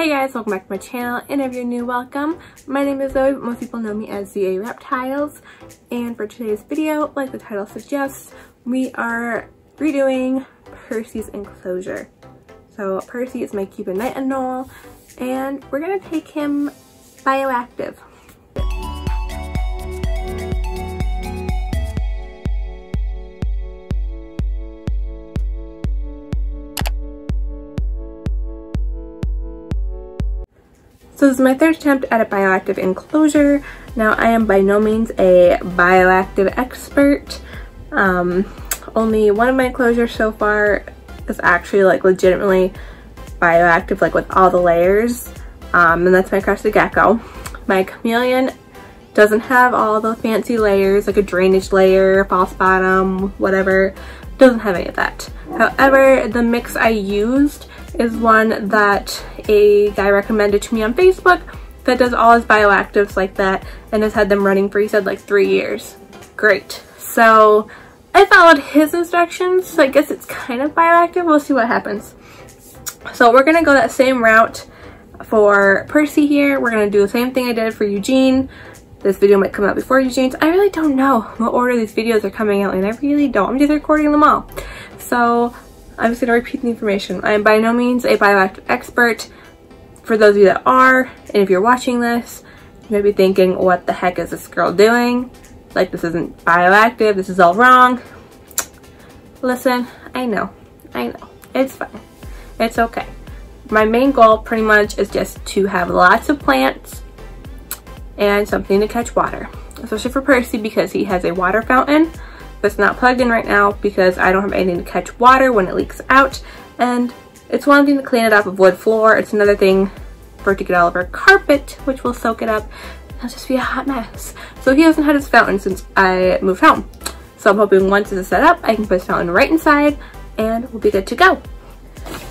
Hey guys, welcome back to my channel, and if you're new, welcome. My name is Zoe, but most people know me as ZA Reptiles, and for today's video, like the title suggests, we are redoing Percy's enclosure. So Percy is my Cuban knight anole, and we're gonna take him bioactive. So this is my third attempt at a bioactive enclosure. Now I am by no means a bioactive expert. Um, only one of my enclosures so far is actually like legitimately bioactive like with all the layers. Um, and that's my crested gecko. My chameleon doesn't have all the fancy layers like a drainage layer, false bottom, whatever. Doesn't have any of that. However, the mix I used is one that a guy recommended to me on Facebook that does all his bioactives like that and has had them running for, he said, like three years. Great. So I followed his instructions, so I guess it's kind of bioactive. We'll see what happens. So we're going to go that same route for Percy here. We're going to do the same thing I did for Eugene. This video might come out before Eugene's. I really don't know what order these videos are coming out in. I really don't. I'm just recording them all. So I'm just going to repeat the information. I am by no means a bioactive expert. For those of you that are, and if you're watching this, you may be thinking, what the heck is this girl doing? Like, this isn't bioactive. This is all wrong. Listen, I know. I know. It's fine. It's okay. My main goal pretty much is just to have lots of plants and something to catch water. Especially for Percy because he has a water fountain that's not plugged in right now because I don't have anything to catch water when it leaks out. And it's one thing to clean it off of wood floor. It's another thing for it to get all over carpet, which will soak it up. It'll just be a hot mess. So he hasn't had his fountain since I moved home. So I'm hoping once it's set up, I can put his fountain right inside and we'll be good to go.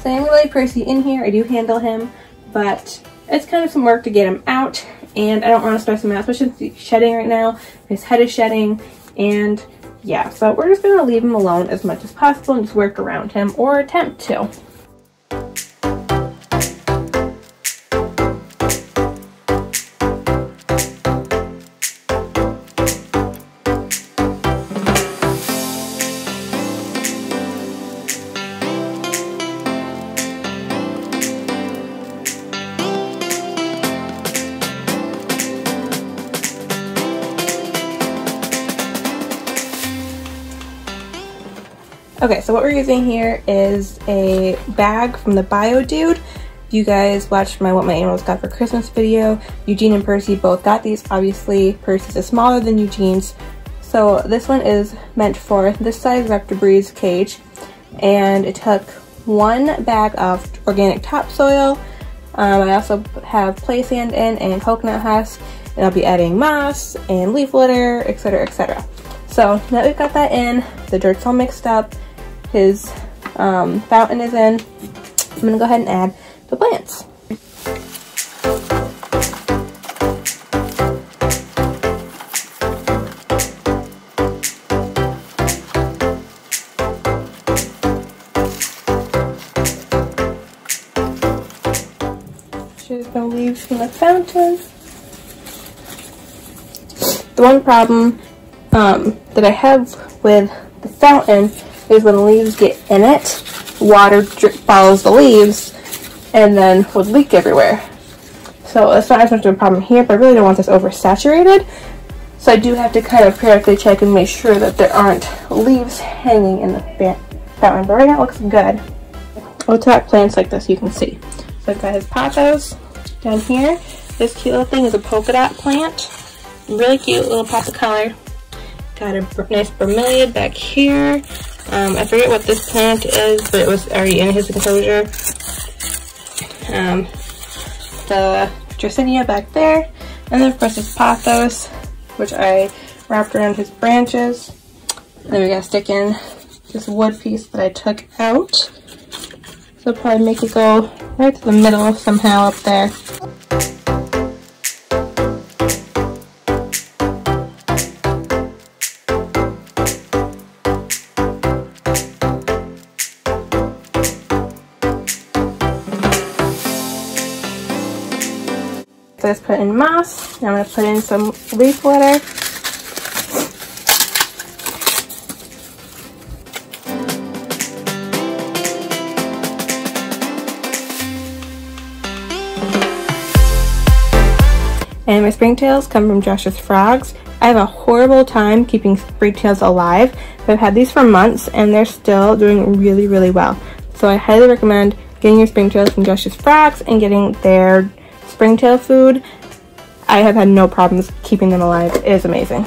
So I'm gonna lay Percy in here. I do handle him, but it's kind of some work to get him out and I don't want to stress him out, especially he's shedding right now. His head is shedding and yeah, so we're just going to leave him alone as much as possible and just work around him or attempt to. Okay, so what we're using here is a bag from the BioDude. You guys watched my What My Animals Got for Christmas video. Eugene and Percy both got these. Obviously, Percy's is smaller than Eugene's. So this one is meant for this size Reptibreeze cage. And it took one bag of organic topsoil. Um, I also have play sand in and coconut husk. And I'll be adding moss and leaf litter, etc, etc. So now we've got that in, the dirt's all mixed up, his um, fountain is in. I'm going to go ahead and add the plants. Just gonna leave from the fountain. The one problem um, that I have with the fountain is when the leaves get in it, water follows the leaves and then would leak everywhere. So it's not as much of a problem here, but I really don't want this oversaturated. So I do have to kind of periodically check and make sure that there aren't leaves hanging in the fountain. But right now it looks good. I'll attack plants like this, you can see. So I've got his pothos down here. This cute little thing is a polka dot plant. Really cute little pop of color. Got a nice bromeliad back here. Um, I forget what this plant is, but it was already in his enclosure. Um, the Dracaena back there. And then of course his pothos, which I wrapped around his branches. And then we gotta stick in this wood piece that I took out. So probably make it go right to the middle somehow up there. Just put in moss. Now I'm going to put in some leaf litter. And my springtails come from Josh's Frogs. I have a horrible time keeping springtails alive. But I've had these for months and they're still doing really, really well. So I highly recommend getting your springtails from Josh's Frogs and getting their springtail food. I have had no problems keeping them alive. It is amazing.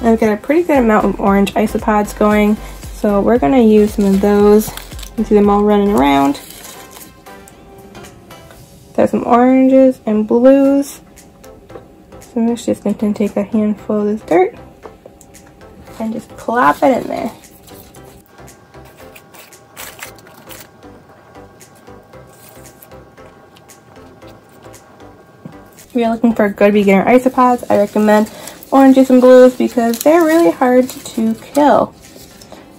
I've got a pretty good amount of orange isopods going, so we're gonna use some of those. You see them all running around. Got some oranges and blues. So I'm just going to take a handful of this dirt and just plop it in there. If you're looking for good beginner isopods, I recommend oranges and blues because they're really hard to kill.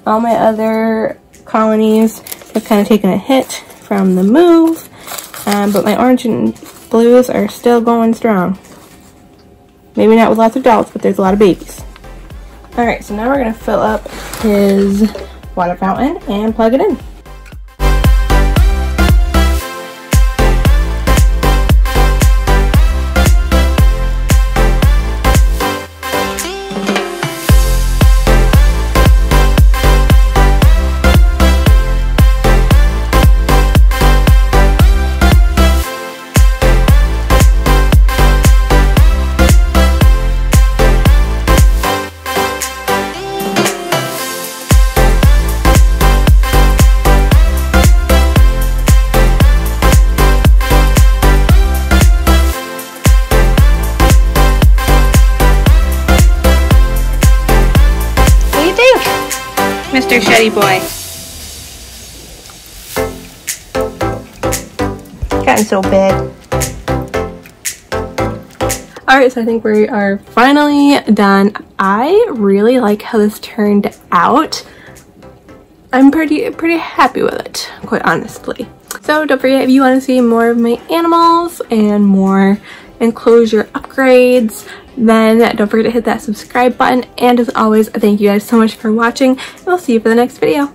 All my other colonies have kind of taken a hit from the move um, but my orange and blues are still going strong. Maybe not with lots of adults, but there's a lot of babies. Alright, so now we're going to fill up his water fountain and plug it in. Mr. Shetty Boy. Gotten so big. Alright, so I think we are finally done. I really like how this turned out. I'm pretty pretty happy with it, quite honestly. So don't forget if you want to see more of my animals and more enclosure upgrades, then don't forget to hit that subscribe button. And as always, thank you guys so much for watching. And I'll see you for the next video.